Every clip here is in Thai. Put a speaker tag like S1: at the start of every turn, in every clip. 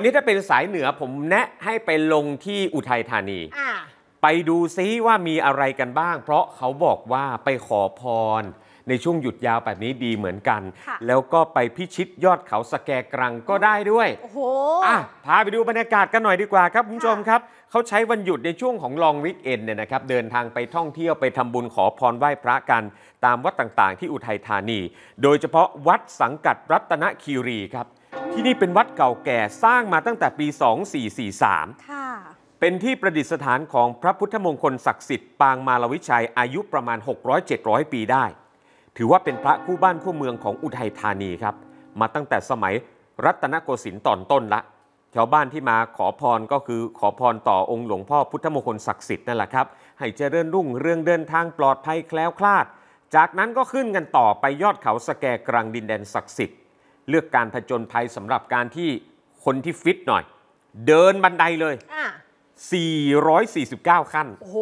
S1: วันนี้ถ้าเป็นสายเหนือผมแนะให้ไปลงที่อุทัยธานี
S2: อ่า
S1: ไปดูซิว่ามีอะไรกันบ้าง เพราะเขาบอกว่าไปขอพร ในช่วงหยุดยาวแบบนี้ดีเหมือนกัน
S2: ค่ะ
S1: แล้วก็ไปพิชิตยอดเขาสแกกรังก็ได้ด้วย
S2: โอ้โห
S1: อะพาไปดูบรรยากาศกันหน่อยดีกว่าครับคุณผู้ชมครับ เขาใช้วันหยุดในช่วงของลองวิกเอนเนี่ยนะครับ เดินทางไปท่องเที่ยวไปทำบุญขอพรไหว้พระกัน ตามวัดต่างๆ ที่อุทัยธานี โดยเฉพาะวัดสังกัดรัตนคีรีครับ ที่นี่เป็นวัดเก่าแก่สร้างมาตั้งแต่ปี 2443
S2: ค่ะ
S1: เป็นที่ประดิษฐานของพระพุทธมงคลศักดิ์สิทธิ์ปางมาลวิชัยอายุประมาณ 600-700 ปีได้ ถือว่าเป็นพระคู่บ้านคู่เมืองของอุทัยธานีครับ มาตั้งแต่สมัยรัตนโกสินทร์ตอนต้นละชาวบ้านที่มาขอพรก็คือขอพรต่อองค์หลวงพ่อพุทธมงคลศักดิ์สิทธิ์นั่นแหละครับ ให้เจริญรุ่งเรืองเดินทางปลอดภัยแคล้วคลาด จากนั้นก็ขึ้นกันต่อไปยอดเขาสแกกรังดินแดนศักดิ์สิทธิ์ เลือกการผจญภัยสำหรับการที่คนที่ฟิตหน่อย เดินบันไดเลย
S2: อ่า
S1: 449 ขั้น
S2: โอ้โห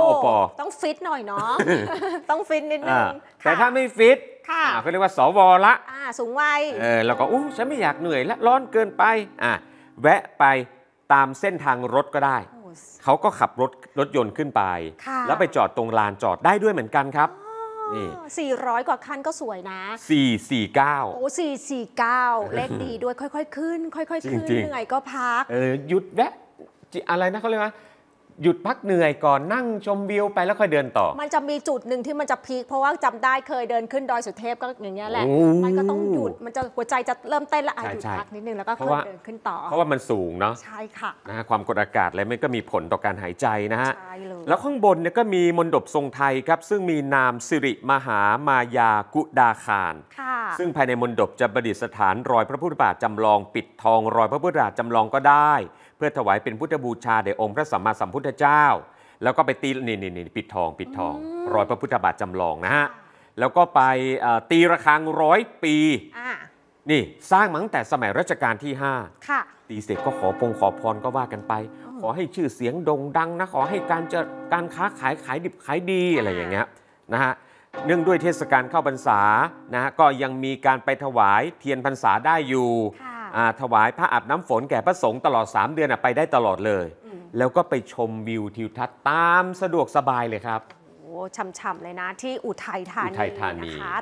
S1: น้องโอปอ
S2: ต้องฟิตหน่อยเนาะ ต้องฟิตนิดนึ
S1: อ่างแต่
S2: ค่ะ
S1: ถ้าไม่ฟิต
S2: ค่ะ
S1: อ่าเขาเรียกว่าสวละ
S2: อ่าสูงวัย
S1: เออแล้วก็อู้ฉันไม่อยากเหนื่อยและร้อนเกินไปอะแวะไปตามเส้นทางรถก็ได้
S2: โอ้
S1: เขาก็ขับรถรถยนต์ขึ้นไป
S2: ค่ะ
S1: แล้วไปจอดตรงลานจอดได้ด้วยเหมือนกันครับ นี่
S2: สี่ร้อยกว่าคันก็สวยนะ
S1: 449
S2: โอ้สี่สี่เก้าเลขดีด้วยค่อยๆ ขึ้น ค่อยๆ ขึ้น
S1: จริงๆ
S2: เหนื่อยก็พัก
S1: เออหยุดแวะจิอะไรนะเขาเรียกว่า หยุดพักเหนื่อยก่อนนั่งชมวิวไปแล้วค่อยเดินต่อ
S2: มันจะมีจุดหนึ่งที่มันจะพีคเพราะว่าจำได้เคยเดินขึ้นดอยสุเทพก็อย่างเงี้ยแหละ
S1: โอ้
S2: มันก็ต้องหยุดมันจะหัวใจจะเริ่มเต้นแล้วอะ
S1: ใช่
S2: หยุด
S1: ใช่
S2: พักนิดนึงแล้วก็
S1: เพ
S2: ค่
S1: ราะ
S2: อย
S1: ว่า
S2: เดินขึ้นต่อ
S1: เพราะว่ามันสูงเนาะ
S2: ใช่ค่ะ
S1: นะฮะความกดอากาศอะไรมันก็มีผลต่อการหายใจนะฮะ
S2: ใช่เลย
S1: แล้วข้างบนเนี่ยก็มีมนดบทรงไทยครับ ซึ่งมีนามสิริมหามายากุดาคาร
S2: ค่ะ
S1: ซึ่งภายในมนดบจะประดิษฐานรอยพระพุทธบาทจำลองปิดทองรอยพระพุทธบาทจำลองก็ได้เพื่อถวายเป็นพุทธบูชาแด่องค์พระสัมมาสัมพุทธเจ้า แล้วก็ไปตีนี่นี่นี่ปิดทอง ปิดทอง รอยพระพุทธบาทจำลองนะฮะแล้วก็ไปเอ่อตีระฆังร้อยปี
S2: อ่า
S1: นี่สร้างมาตั้งแต่สมัยรัชกาลที่5
S2: ค่ะ
S1: ตีเสร็จก็ขอพงขอพรก็ว่ากันไป ขอให้ชื่อเสียงโด่งดังนะขอให้การเจริญการค้าขายขายดิบขายดีอะไรอย่างเงี้ยนะฮะเนื่องด้วยเทศกาลเข้าพรรษานะฮะก็ยังมีการไปถวายเทียนพรรษาได้อยู่
S2: ค่ะ
S1: อ่า ถวายพระอาบน้ำฝนแก่พระสงฆ์ตลอด 3 เดือนอะไปได้ตลอดเลย
S2: อืม
S1: แล้วก็ไปชมวิวทิวทัศน์ตามสะดวกสบายเลยครับ
S2: โอ้ช่ำๆเลยนะที่อุทัยธานี
S1: อุทัยธานี
S2: นะคะ